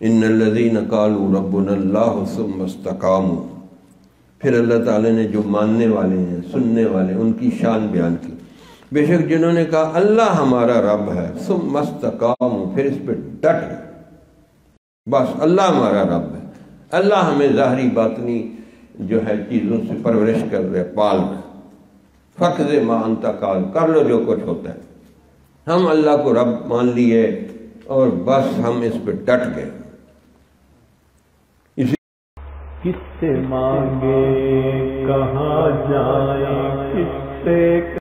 इन लजीन कालू रबुल्लास्तकामू फिर अल्लाह ताला ने जो मानने वाले हैं, सुनने वाले उनकी शान बयान की। बेशक जिन्होंने कहा, अल्लाह हमारा रब है सुम मस्तकाम फिर इस पर डट बस, अल्लाह हमारा रब है। अल्लाह हमें ज़ाहरी बातनी जो है, चीज़ों से परवरिश कर रहे पाल रहे फ़ख्ज मान तकाल कर लो जो कुछ होता है। हम अल्लाह को रब मान लिए और बस, हम इस पर डट गए। किससे मांगे? कहाँ जाए? किससे